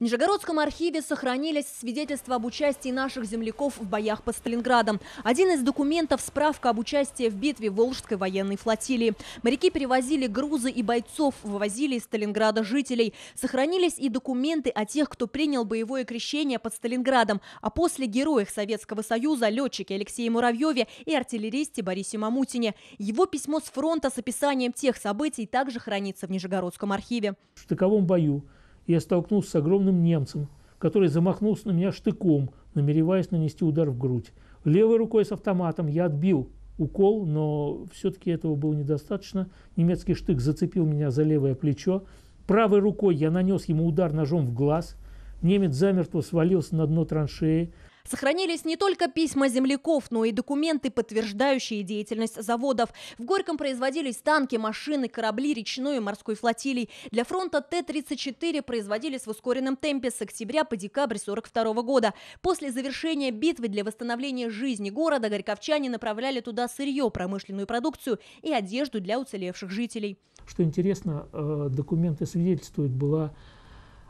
В Нижегородском архиве сохранились свидетельства об участии наших земляков в боях под Сталинградом. Один из документов – справка об участии в битве Волжской военной флотилии. Моряки перевозили грузы и бойцов, вывозили из Сталинграда жителей. Сохранились и документы о тех, кто принял боевое крещение под Сталинградом, а после героях Советского Союза, летчике Алексее Муравьеве и артиллеристе Борисе Мамутине. Его письмо с фронта с описанием тех событий также хранится в Нижегородском архиве. В штыковом бою я столкнулся с огромным немцем, который замахнулся на меня штыком, намереваясь нанести удар в грудь. Левой рукой с автоматом я отбил укол, но все-таки этого было недостаточно. Немецкий штык зацепил меня за левое плечо. Правой рукой я нанес ему удар ножом в глаз. Немец замертво свалился на дно траншеи. Сохранились не только письма земляков, но и документы, подтверждающие деятельность заводов. В Горьком производились танки, машины, корабли речной и морской флотилий. Для фронта Т-34 производились в ускоренном темпе с октября по декабрь 1942 года. После завершения битвы для восстановления жизни города горьковчане направляли туда сырье, промышленную продукцию и одежду для уцелевших жителей. Что интересно, э, документы свидетельствуют, была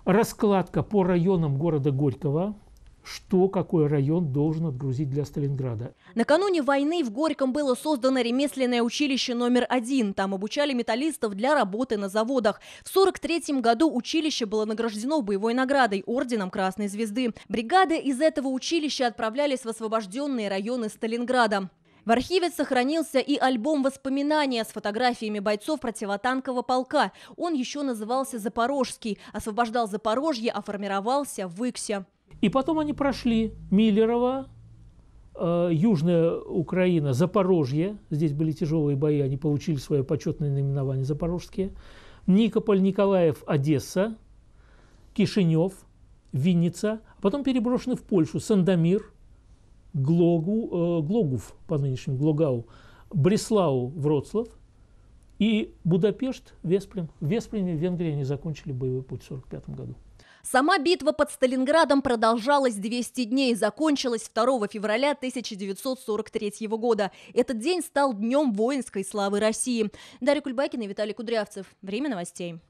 раскладка по районам города Горького, что какой район должен отгрузить для Сталинграда. Накануне войны в Горьком было создано ремесленное училище номер один. Там обучали металлистов для работы на заводах. В 1943 году училище было награждено боевой наградой орденом Красной Звезды. Бригады из этого училища отправлялись в освобожденные районы Сталинграда. В архиве сохранился и альбом воспоминания с фотографиями бойцов противотанкового полка. Он еще назывался «Запорожский», освобождал Запорожье, а формировался в Иксе. И потом они прошли Миллерово, э, Южная Украина, Запорожье. Здесь были тяжелые бои, они получили свое почетное наименование запорожские. Никополь, Николаев, Одесса, Кишинев, Винница. А потом переброшены в Польшу Сандомир, Глогу, э, Глогув по нынешнему, Глогау, Бреслау, Вроцлав и Будапешт, Веспрем. В Веспреме, в Венгрии они закончили боевой путь в 1945 году. Сама битва под Сталинградом продолжалась 200 дней и закончилась 2 февраля 1943 года. Этот день стал днем воинской славы России. Дарья Кульбакина и Виталий Кудрявцев. Время новостей.